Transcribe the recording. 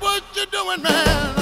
what you doing, man.